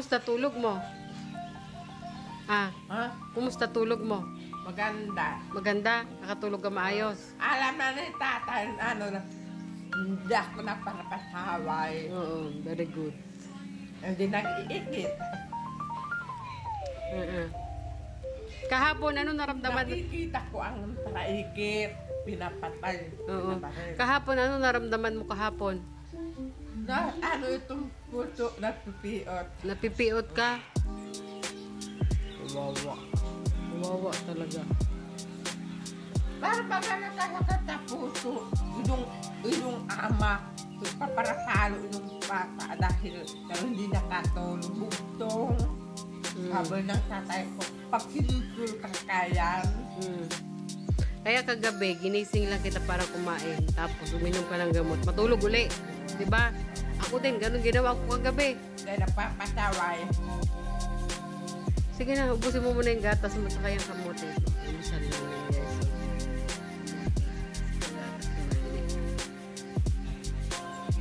kumusta tulog mo? Ah, Ha? kumusta tulog mo? Maganda. Maganda? Nakatulog ka maayos? Alam na ni tatay, ano na, hindi ako napapasaway. Oo, very good. Hindi nag-iikit. Uh-uh. Kahapon, ano naramdaman? Nakikita ko ang traikit. Pinapatay. Oo. Pinapatay. Kahapon, ano naramdaman mo kahapon? Na, ano itong puso na pipiot. Napipiot ka? Wawa. Wawa talaga. Para baga nakasakit sa puso. Yung, yung ama. Paparasalo yung bata dahil dahil hindi nakatulog. Bugtong. Mm. Sabi ng tatay ko, pag sinusul ka kayan, Mm. Kaya kagabi, ginising lang kita para kumain. Tapos uminom ka ng gamot. Matulog uli. Di ba? Ako din, ganun ginawa ko kagabi. dahil napapasaway. Sige na, ubusin mo muna yung gatas mo saka yung kamote. Masal lang yun, guys.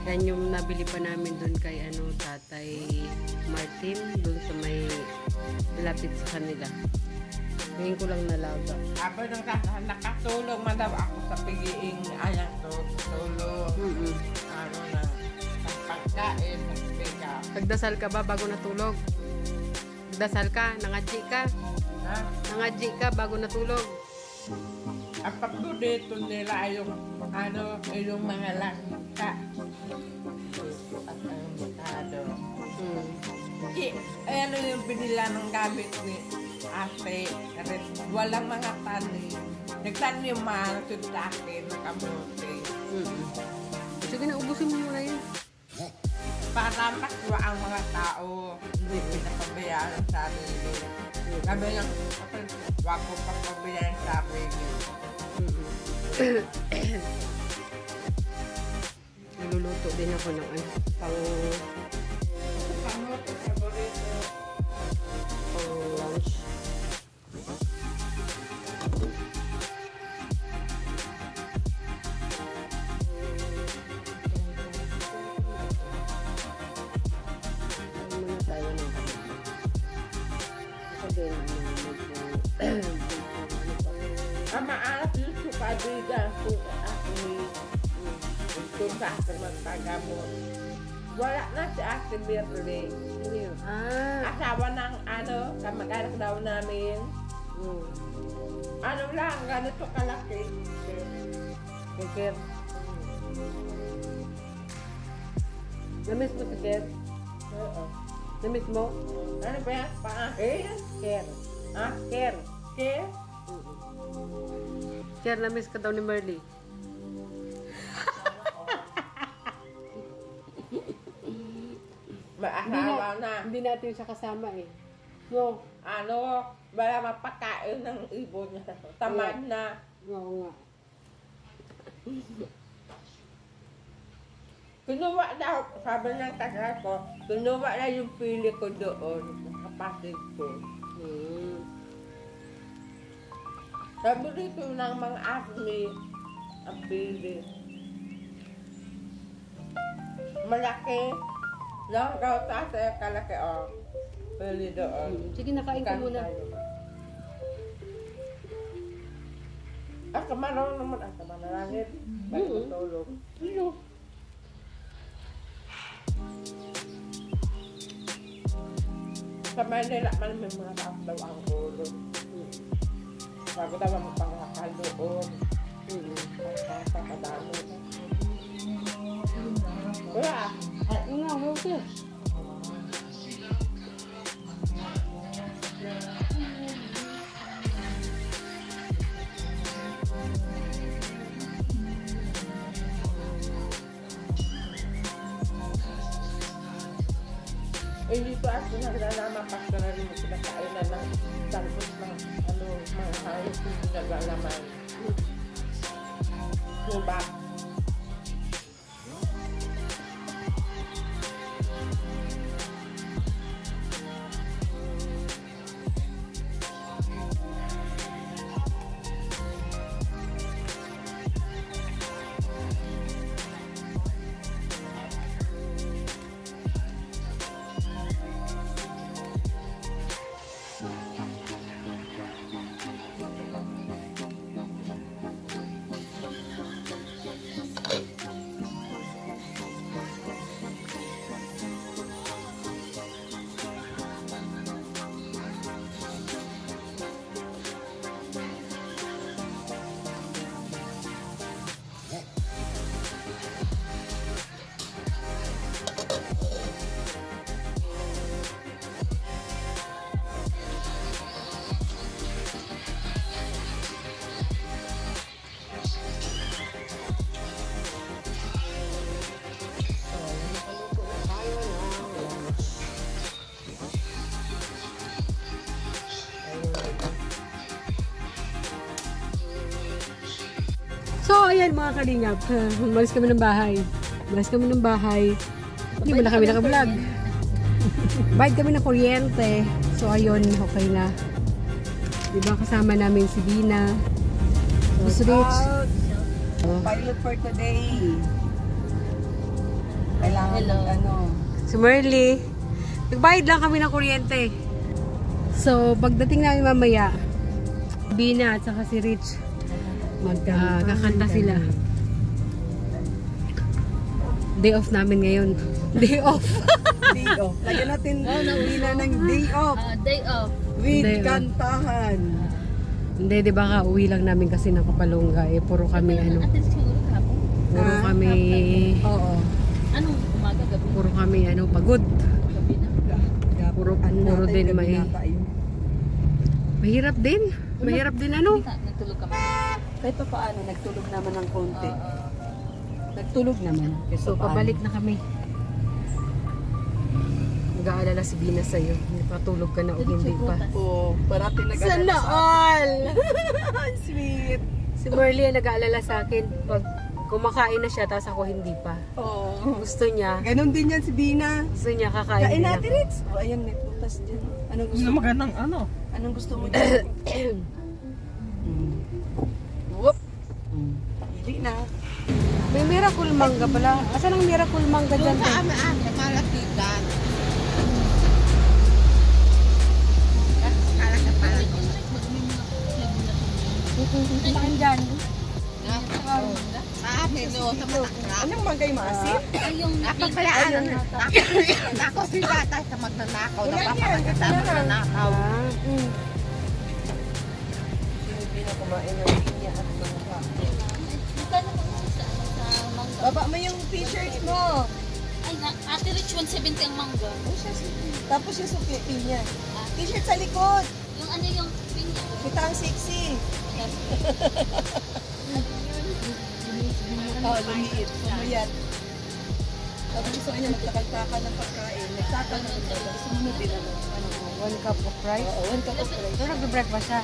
Yan yung nabili pa namin doon kay ano, tatay Martin, doon sa may lapit sa kanila. Ngayon ko lang nalaga. Sabi ng tatay, nakatulog man daw ako sa pigiing ayang to, tulog. Mm-mm. Na, pagkain, sa piga. Nagdasal ka ba bago natulog? Nagdasal ka? Nangadji ka? Ha? Nangadji ka bago natulog? Ang paborito nila ay yung, ano, yung mga langka. At ang butado. Hmm. Eh, ano yung binila ng gamit ni ate, walang mga tanim. Nagtanim man ito sa akin ng kamote. Mm-mm. Sige na, ubusin mo muna yun. Para makwa ang mga tao, hindi pinapabayaan ang sarili. Sabi ng, wag ko papabayaan ang sarili. Niluluto din ako ng ano, pang, Kamote, favorito. Ang maalat yung sukadida, suka ako ni ito sa akin magpagamot. Wala na si Ate yun? Ah, Asawa ng ano, kamag-anak daw namin. mm. Ano lang, ganito kalaki. Kay Ker. Namiss mo si Ker? Oo. Namiss mo? Ano ba yan? Paahin? Ker. Ah, Ker. ke? Ker, namiss ka daw ni Merly. Maasawa na. Hindi natin siya kasama eh. No. Ano, wala mapakain ng ibon niya. Tamad na. Oo nga. Kinuha daw, sabi ng tagal ko, kinuha na yung pili ko doon, kapatid ko. Hmm. Sabi dito ng mga asmi, ang pili. Malaki. Lang daw tatay kalaki, oh. Pili doon. Hmm. Sige, nakain ka muna. Ah, kamaraw naman. Ah, kamarangit. Mm. Bago tulog. Iyo. Sa Manila man may mga taas daw ang ulo. Bago daw ang panghakal doon. Hmm. Pagkasa kadami. Wala. Ay, nga, okay. Eh, dito ako naglalaman pa kinakainan ng talbos ng ano, mga hayop hindi naglalaman. Subak. Ayan mga kalingap. Umalis kami ng bahay. Umalis kami ng bahay. Hindi mo na kami nakablog. Bayad kami ng kuryente. So, ayun, okay na. Diba kasama namin si Dina. Miss Rich. Oh. Pilot for today. Kailangan Hello. ano. Si Merly. Nagbayad lang kami ng kuryente. So, pagdating namin mamaya, Bina at saka si Rich, magkakanta sila. Day off namin ngayon. Day off. Day off. Lagyan natin nila ng day off. Ah, day off. With Day off. kantahan. Hindi, di ba ka uwi lang namin kasi ng Kapalongga. Eh, puro kami ano, Atin siguro kahapon. puro Ah, kami, Oo. Anong umaga, gabi? puro kami ano, pagod. Gabi na. Puro, Ano puro din may, mahirap din. Mahirap din ano. Nagtulog kami. Kahit pa paano, nagtulog naman ng konti. Nagtulog naman. Kahit So, paano. pabalik na kami. Nag-aalala si Bina sa'yo. Nakatulog ka na o hindi pa. Oo, parati nag Sana all! Sweet. si Merly ang nag-aalala sa akin. Pag kumakain na siya, tapos ako hindi pa. Oo. Gusto niya, Ganon din yan si Bina. gusto niya kakain Kain natin, ako. Ritz. O, ayan, may putas dyan. Anong gusto mo? magandang ano? Anong gusto mo dyan? Mm. Whoop. Mm. Pili na. May miracle manga pala. Asan ang miracle manga dyan? te? ate, malapitan. Saan dyan? Ate, no, sa matakra. Anong mangay maasim? Ay, yung Ako pala, ano, ako si bata sa magnanakaw. Wala yan, Napapaganda kasi na. magnanakaw. Ah, Sino Bina kumain ng mo yung t-shirt mo. Ay, na, Ate Rich, 170 ang mangga. Tapos yung suki, pinya. T-shirt sa likod. Yung ano yung pinya. Kita ang sexy. Oh, lumiit. Pumayat. Tapos gusto niya magtakal-takal ng pagkain. Nagtakal ng pagkain. Sumunod din ano. ano. one cup of rice. Oo, one cup of rice. Pero nag-breakfast siya.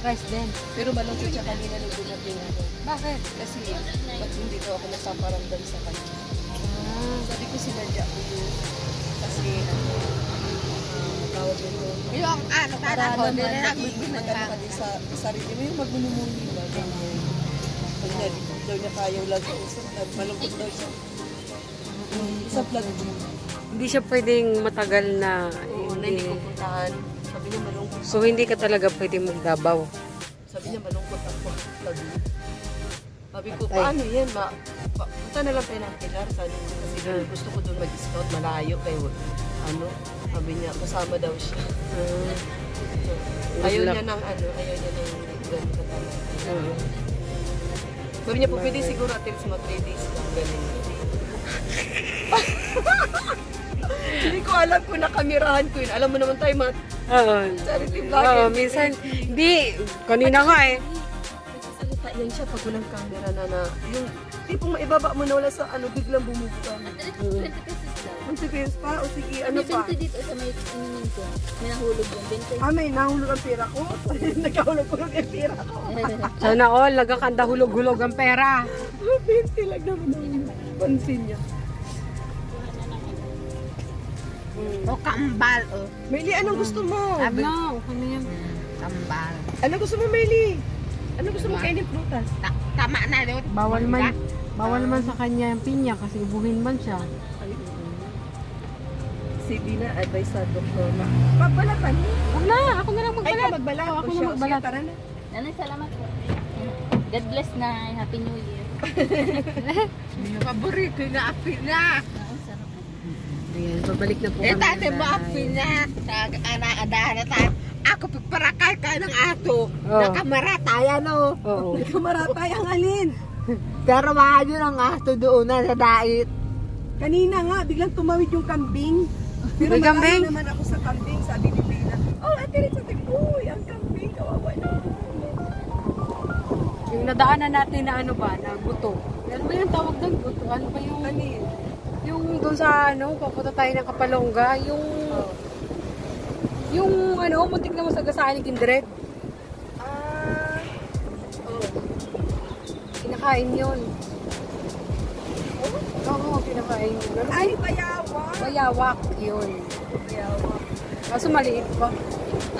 Rice din. Pero malungkot siya kanina nung dumating ako. Bakit? Kasi ba't hindi daw ako napaparamdam sa kanya. Ah, Sabi ko sinadya ko yun. Kasi ano, tawag nito. Yung ano, Para ko, din na magano ka din sa sarili mo. Yung magmumuli ba? Ganyan. Pag niya, di daw niya kayaw lang sa vlog. Malungkot daw siya. Sa vlog hindi siya pwedeng matagal na Oo, na hindi ko puntahan. Sabi niya malungkot. So hindi ka talaga pwedeng magdabaw. Sabi niya malungkot ako. Sabi. Sabi ko, Ay. paano yan? Ma, pa, punta na lang tayo ng Pilar. Sabi ko, kasi doon, gusto ko doon mag-scout malayo. Kaya ano, sabi niya, kasama daw siya. Ah, So, ayaw niya ng ano, ayaw niya ng ganun ka talaga. oo. Sabi niya, pwede siguro at least mga 3 days lang ganun. Hindi ko alam kung nakamirahan ko yun. Alam mo naman tayo mga Oo. charity Oo, vlogger. minsan, hindi, kanina nga eh. Nagsasalita yan siya pag walang camera na na. Yung tipong maibaba mo na wala sa ano, biglang bumubuka. Ate Rich, 20 pesos daw. Ang tipis pa, o sige, ano May pa? 20 dito sa may ininin ko. May nahulog yung 20. Ah, may nahulog ang pera ko. Nagkahulog ko ng pera ko. Sana all, nagkakanta hulog-hulog ang pera. 20 lang naman ang pansin niya. O kambal, o. Meli, anong gusto mo? Sabi, No, ano yan? kambal. Ano gusto mo, Meli? Ano gusto mo kainin prutas? Ta- Tama na yun. Bawal man, bawal man sa kanya yung pinya kasi ubuhin man siya. Si Bina, advice sa doktor na. Pagbalatan mo. Huwag na, ako na lang Ay, magbalat. ka magbalat. Oo, ako na magbalat. Sige, tara na. Nanay, salamat po. God bless na. Happy New Year. Paborito na api na. Ayan, pabalik na po Eh, kami. dati ng mo bahay. api na. Sa anaadahan na tayo. Ako pagparakay ka ng ato. Oo. Nakamaratayan, o. Oo. Kamaratay ang alin. Pero mahal yun ang ato doon na sa dait. Kanina nga, biglang tumawid yung kambing. Pero May kambing? naman ako sa kambing, sabi ni Bina. Oh, ate rin sa tingin, uy, ang kambing, kawawa na. Yung nadaanan natin na ano ba, na guto. Ano ba yung tawag doon? Guto? Ano ba yung... Ano yun? Yung doon sa ano, papunta tayo ng Kapalongga, yung... Yung ano, muntik na masagasaan ni Kindred. Ah, oh. Pinakain yun. Oo, pinakain yun. Ano? Ay, bayawa. Bayawak yun. Bayawa. Kaso maliit pa.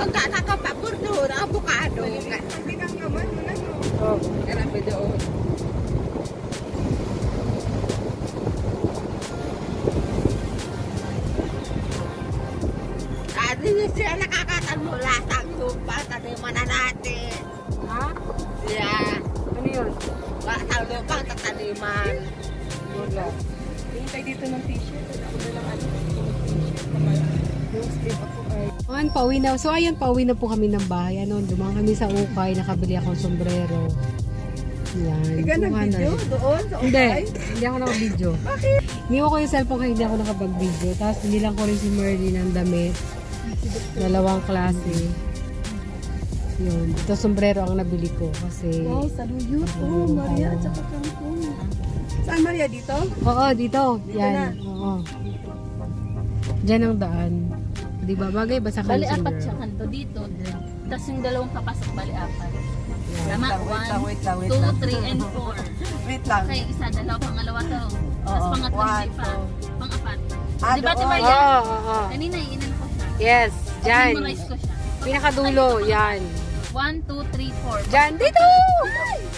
Ang gata ka pa, burdo, na avocado. Hindi kang naman, wala no. Oh. Grabe doon. Dati sila nakakatanmula sa lupa, taniman na natin. Ha? Yeah. Ano yun? Sa lupa, tataniman. Wala. Hintay dito ng t-shirt. Ako na lang ano. Ayan, pauwi na. So, ayan, pauwi na po kami ng bahay. Ano, dumaan kami sa ukay, nakabili akong sombrero. Yan. Ikaw nag kuha na. video doon sa Hindi, ukay? hindi ako naka-video. Bakit? Iniwan ko yung cellphone kaya hindi ako nakapag-video. Tapos binilang ko rin si Merly ng damit. Dalawang klase. Yun. Ito sombrero ang nabili ko kasi... Wow, saluyot. Oh, Maria at saka Cancun. Saan Maria dito? Oo, dito. Dito Yan. na. Oo. Diyan ang daan. Di ba? Bagay ba sa Bali kanyang apat siya kanto dito. Tapos yung dalawang papasok, bali apat. Tama, Wait lang, wait lang, wait 1, lang. 2, 3, and 4. Wait lang. Okay, isa, dalawa, pangalawa to. Tapos Oo, pangatlo, pa. Pang-apat. Ah, Di ba, doon. diba Oo, yan? oo, oo. Kanina, inan. Yes. Diyan. Memorize ko siya. Pinakadulo. Yan. 1, 2, 3, 4. Diyan. Dito!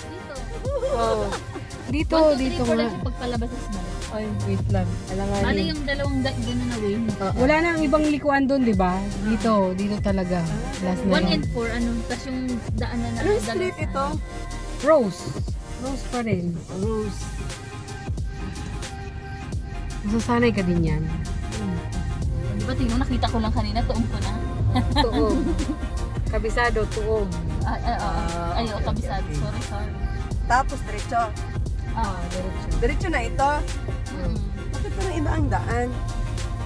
Dito. Oh. Dito, 1, 2, 3, dito 4 nga. lang siya pagpalabas sa small. Ay, wait lang. Bali Alanganin. yung dalawang da- na way. Wala na ang ibang likuan doon, di ba? Dito, dito talaga. Last na 1 yan. and 4, ano, tapos yung daan na na. Anong street ito? Rose. Rose pa rin. Rose. Masasanay ka din yan. Di ba, tingnan, nakita ko lang kanina, tuong ko na. Tuog. Kabisado, tuog. Ah, ah, ah, ay, oh, kabisado. Sorry, sorry. Tapos diretso. Ah, diretso. Diretso na ito. Mm. Bakit parang iba ang daan?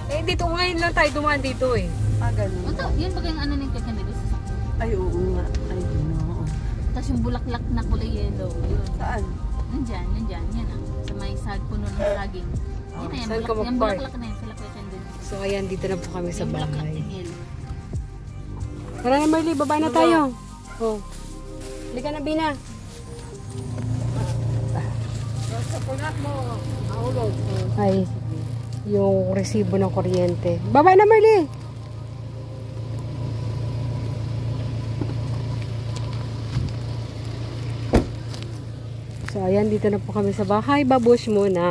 Eh, dito ngayon lang tayo dumaan dito eh. Ah, ganun. Ito, yun ba yung ano ng kakanila sa sakit? Ay, oo nga. Ay, no. Tapos yung bulaklak na kulay yellow, yun. Saan? Nandyan, nandyan, yan ah. Sa may sag puno ng saging. Yan yung, Saan ka bulak, bulaklak na yun. So, ayan, dito na po kami sa bahay. Tara na, Marley, baba na tayo. Oh. Halika na, Bina. Ay, yung resibo ng kuryente. Baba na, Marley! So, ayan, dito na po kami sa bahay. Babush muna.